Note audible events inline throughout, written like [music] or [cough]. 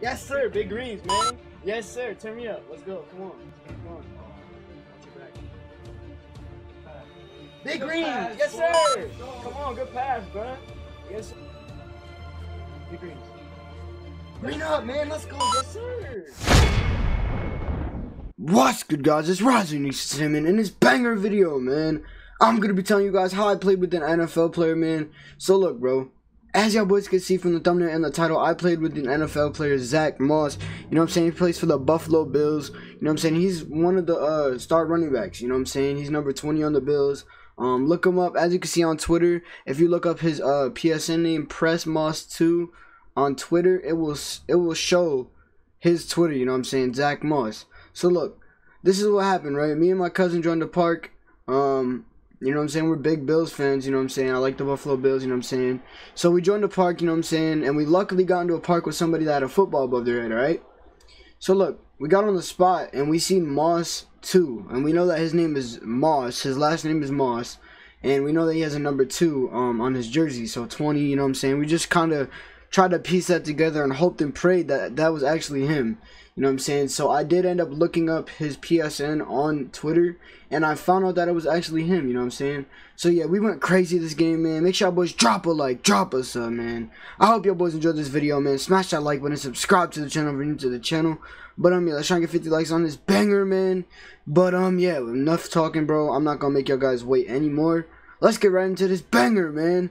Yes, sir. Big greens, man. Yes, sir. Turn me up. Let's go. Come on. Come on. Watch your back. Big greens. Yes, sir. Come on. Good pass, bro. Yes, sir. Big greens. Green up, man. Let's go. Yes, sir. What's good, guys? It's Roger Simon in this banger video, man. I'm gonna be telling you guys how I played with an NFL player, man. So look, bro. As y'all boys can see from the thumbnail and the title, I played with an NFL player, Zack Moss. You know what I'm saying? He plays for the Buffalo Bills. You know what I'm saying? He's one of the uh, start running backs. You know what I'm saying? He's number 20 on the Bills. Um, look him up. As you can see on Twitter, if you look up his uh, PSN name, PresMoss2 on Twitter, it will it will show his Twitter. You know what I'm saying? Zack Moss. So look, this is what happened, right? Me and my cousin joined the park. Um, you know what I'm saying? We're big Bills fans, you know what I'm saying? I like the Buffalo Bills, you know what I'm saying? So we joined the park, you know what I'm saying? And we luckily got into a park with somebody that had a football above their head, right? So look, we got on the spot and we seen Moss too. And we know that his name is Moss. His last name is Moss. And we know that he has a number two um, on his jersey. So 20, you know what I'm saying? We just kind of tried to piece that together and hoped and prayed that that was actually him. You know what I'm saying? So I did end up looking up his PSN on Twitter and I found out that it was actually him, you know what I'm saying? So yeah, we went crazy this game, man. Make sure y'all boys drop a like, drop a sub, man. I hope y'all boys enjoyed this video, man. Smash that like button, subscribe to the channel if you're new to the channel. But um yeah, let's try and get 50 likes on this banger, man. But um yeah, enough talking, bro. I'm not gonna make y'all guys wait anymore. Let's get right into this banger, man.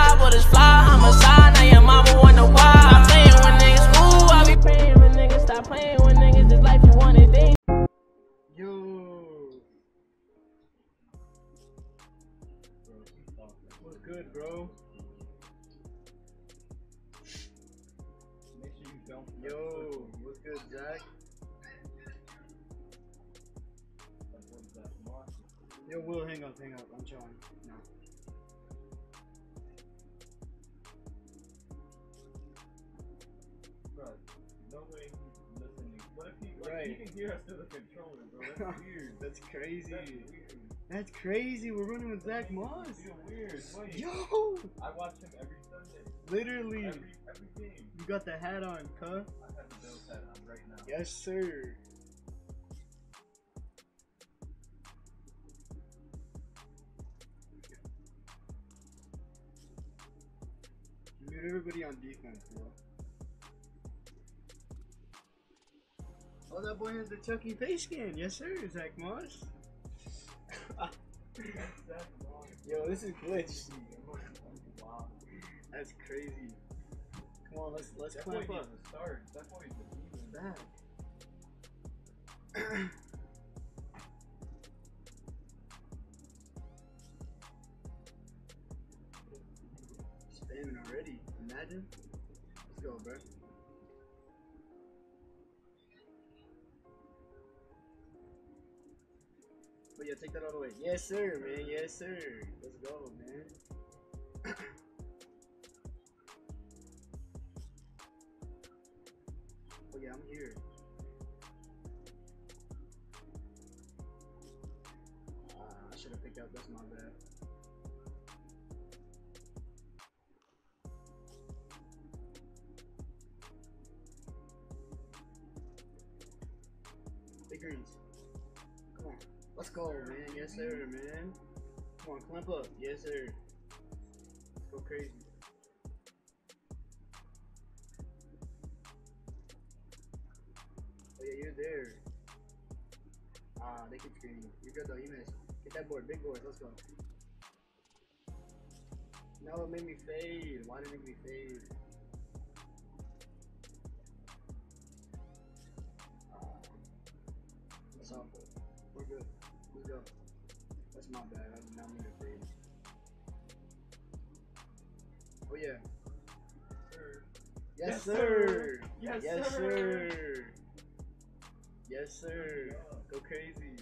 good, Jack? Yo, Will, hang up, hang up. I'm chilling. No. Bro, no way he's listening. What if he, what Right. he can hear us through the controller, bro? That's [laughs] weird. That's crazy. That's weird. That's crazy. We're running with Zack Moss. Weird. Wait, Yo, I watch him every Sunday. literally. Every every game. You got the hat on, cuh? Right now. Yes, sir. Mute everybody on defense, bro. Oh, that boy has the Chucky face scan. Yes, sir, Zack Moss. [laughs] Yo, this is glitch. Wow. That's crazy. Come on, let's let's clamp up. start. That boy needs to What's leave. That? Spamming already. Imagine. Let's go, bro. Oh yeah, take that all the way. Yes, sir, man. Yes, sir. Let's go, man. [clears throat] Oh yeah, I'm here. Ah, I should have picked up. That's my bad. Big greens. Come on. Let's go, man. Yes, sir, man. Come on, clamp up. Yes, sir. Let's go crazy. Yeah, you're there. Ah, they keep screaming. You're good though, you missed. Get that board, big board, let's go. No, it made me fade. Why did it make me fade? Ah, that's all. We're good. Let's go. That's my bad. I did not mean to fade. Oh yeah. Yes sir. Yes, Yes, sir. sir. Yes, yes sir. sir. Yes, sir. Go crazy.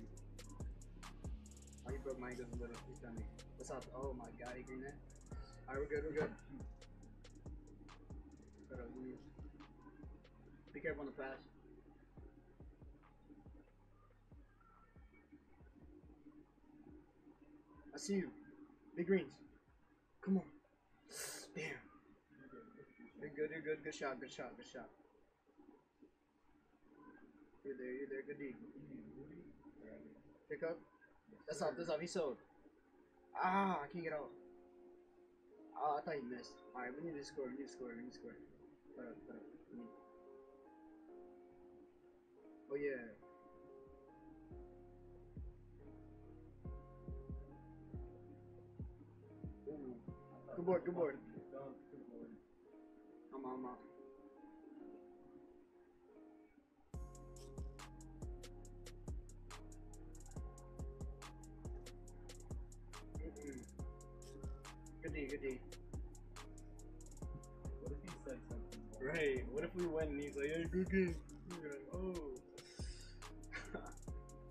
Oh, you broke my ankles a little. He's done me. What's up? Oh my god, you green that? Alright, we're good, we're good. Give Be careful on the pass. I see you. Big greens. Come on. Damn. You're good, you're good. Good shot, good shot, good shot. There, you're there. Good D. Pick up. That's off, that's off. He sold. Ah, I can't get out. Ah, I thought he missed. Alright, we need to score, we need to score, we need to score. Put up, put up. Oh yeah. Good board, good board. Out, I'm out. Good D, good D. What if he said something? Right. What if we win and he's like, hey, good game? We're like, oh. [laughs]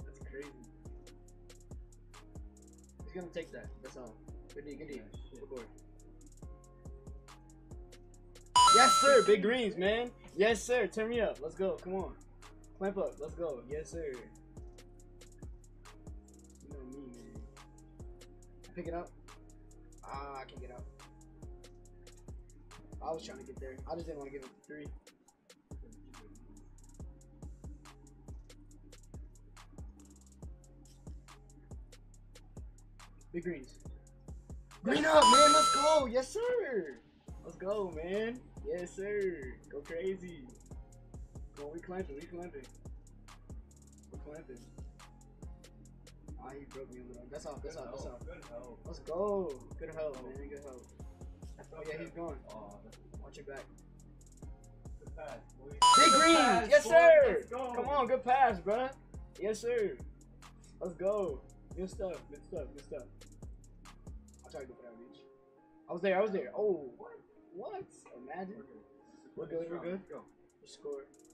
That's crazy. He's gonna take that. That's all. Good D, good D. Good board. Yes, sir. Big greens, man. Yes, sir. Turn me up. Let's go. Come on. Clamp up. Let's go. Yes, sir. You know me, man. Pick it up. Ah, I can't get out. I was trying to get there. I just didn't want to give it the three. Big greens. Green up, man. Let's go. Yes, sir. Let's go, man. Yes, sir. Go crazy. Go we clamping. We clamping. We're clamping. Ah, he broke me on the That's all. That's Good off. That's off. Good help. Let's go. Good help, man. Good help. Oh, yeah, he's going. Oh, Watch your back. good pass. boy. Big Good pass, yes boy. sir. Come on, good pass, bruh. Yes sir. Let's go. Good stuff. Good stuff. Good stuff. I'll try to go for that reach. I was there. I was there. Oh, what? What? Imagine. We're good, we're good. Go. We score. Ah.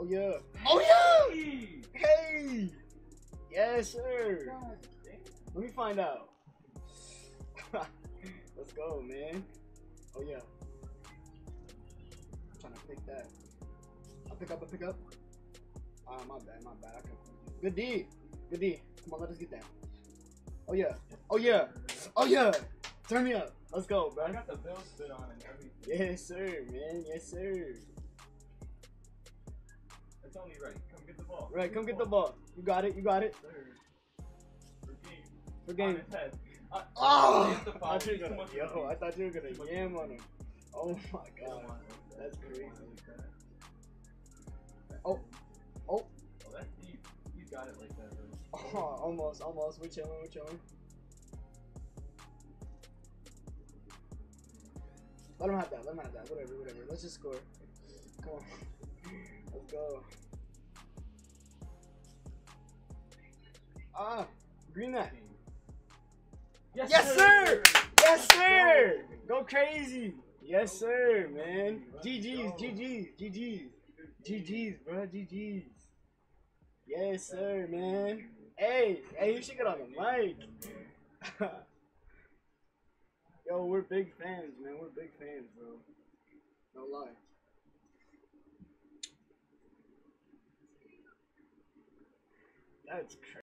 Oh yeah. Oh yeah. Hey! Yes, sir. Let me find out. [laughs] Let's go, man. Oh yeah. I'm trying to pick that. I'll pick up, I'll pick up. Ah, my bad, my bad. I can... Good D. Good D. Come on, let us get that. Oh yeah. Oh yeah. Oh yeah. Turn me up. Let's go, bro. I got the bill spit on and everything. Yes, sir, man. Yes, sir. It's only right. Come get the ball. Right, come get the ball. You got it. You got it. For game. For game. Uh, Oh! I thought you were gonna, yo, I thought you were gonna yam on him. Oh my god. want it like that. That's crazy. want it like that. Oh, oh, Oh, that's deep. He's got it like that, bro. [laughs] oh, almost, almost. We're chilling, we're chilling. Let him have that, let him have that. Whatever, whatever. Let's just score. Come on. Let's go. Ah, green that. Yes, sir! Yes, sir! Go crazy! Yes, sir, man. GG's, GG's, GG's. GG's, bro, GG's. Yes, sir, man. Hey, hey, you should get on the mic. [laughs] Yo, we're big fans, man. We're big fans, bro. No lie. That's crazy.